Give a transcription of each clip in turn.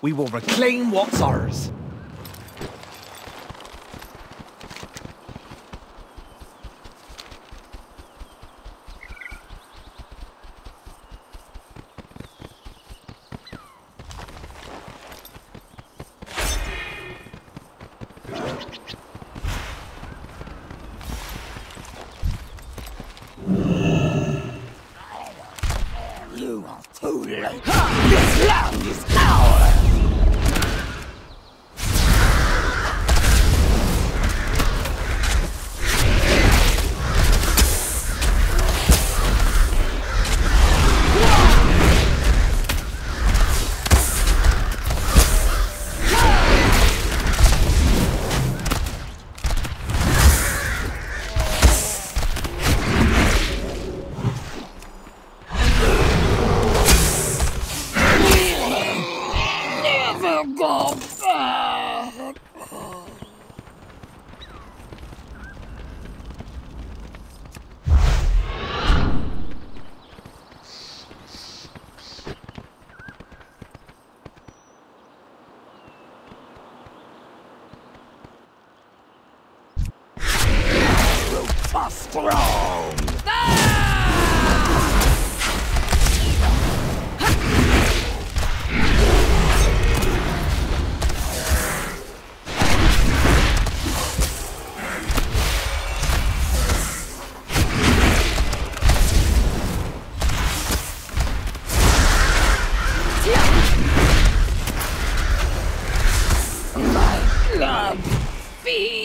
we will reclaim what's ours. You are too late. This land is ours! Go back! Strong!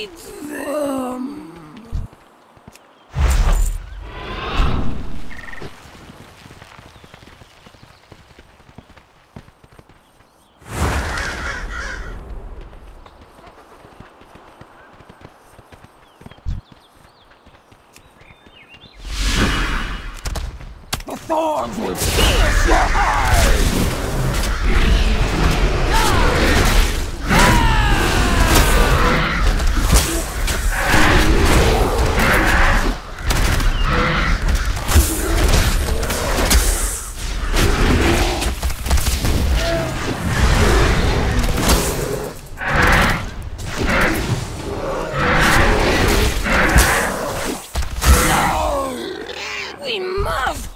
Feeds them. The thorns will pierce your heart! We must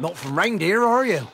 Not from round here, are you?